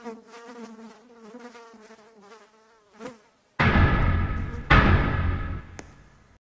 Mm-hmm.